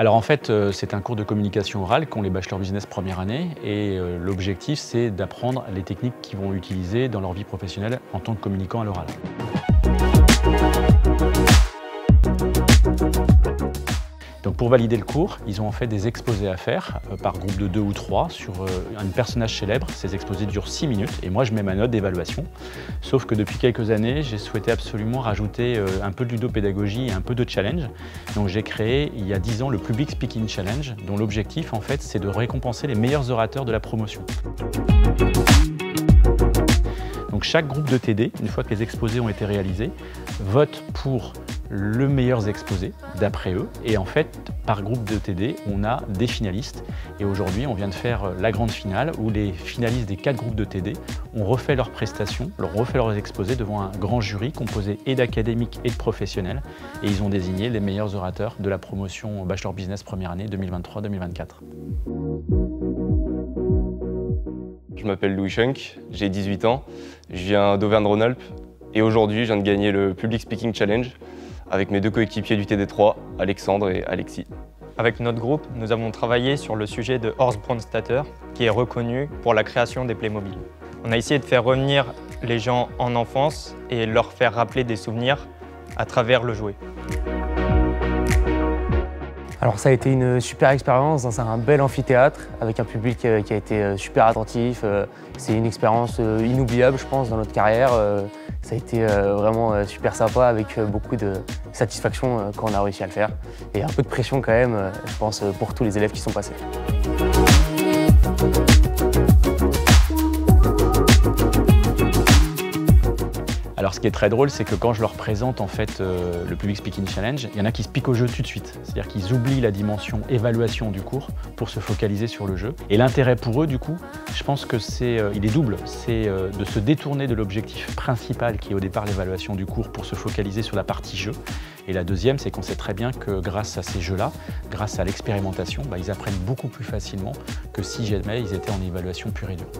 Alors en fait, euh, c'est un cours de communication orale qu'ont les bachelors business première année et euh, l'objectif c'est d'apprendre les techniques qu'ils vont utiliser dans leur vie professionnelle en tant que communicant à l'oral. Donc pour valider le cours, ils ont en fait des exposés à faire euh, par groupe de deux ou trois sur euh, un personnage célèbre. Ces exposés durent six minutes et moi je mets ma note d'évaluation. Sauf que depuis quelques années, j'ai souhaité absolument rajouter euh, un peu de ludopédagogie et un peu de challenge. Donc j'ai créé il y a dix ans le Public Speaking Challenge dont l'objectif en fait c'est de récompenser les meilleurs orateurs de la promotion. Donc chaque groupe de TD, une fois que les exposés ont été réalisés, vote pour le meilleur exposé d'après eux. Et en fait, par groupe de TD, on a des finalistes. Et aujourd'hui, on vient de faire la grande finale où les finalistes des quatre groupes de TD ont refait leurs prestations, leur refait leurs exposés devant un grand jury composé et d'académiques et de professionnels. Et ils ont désigné les meilleurs orateurs de la promotion Bachelor Business première année 2023-2024. Je m'appelle Louis Schunk, j'ai 18 ans, je viens d'Auvergne-Rhône-Alpes et aujourd'hui je viens de gagner le Public Speaking Challenge avec mes deux coéquipiers du TD3, Alexandre et Alexis. Avec notre groupe, nous avons travaillé sur le sujet de Horst Brandstatter, qui est reconnu pour la création des Playmobil. On a essayé de faire revenir les gens en enfance et leur faire rappeler des souvenirs à travers le jouet. Alors ça a été une super expérience dans un bel amphithéâtre avec un public euh, qui a été euh, super attentif. Euh, c'est une expérience inoubliable je pense dans notre carrière. Ça a été vraiment super sympa avec beaucoup de satisfaction quand on a réussi à le faire. Et un peu de pression quand même je pense pour tous les élèves qui sont passés. Alors ce qui est très drôle, c'est que quand je leur présente en fait euh, le Public Speaking Challenge, il y en a qui se piquent au jeu tout de suite. C'est-à-dire qu'ils oublient la dimension évaluation du cours pour se focaliser sur le jeu. Et l'intérêt pour eux, du coup, je pense que c'est, euh, il est double. C'est euh, de se détourner de l'objectif principal qui est au départ l'évaluation du cours pour se focaliser sur la partie jeu. Et la deuxième, c'est qu'on sait très bien que grâce à ces jeux-là, grâce à l'expérimentation, bah, ils apprennent beaucoup plus facilement que si jamais ils étaient en évaluation pure et dure.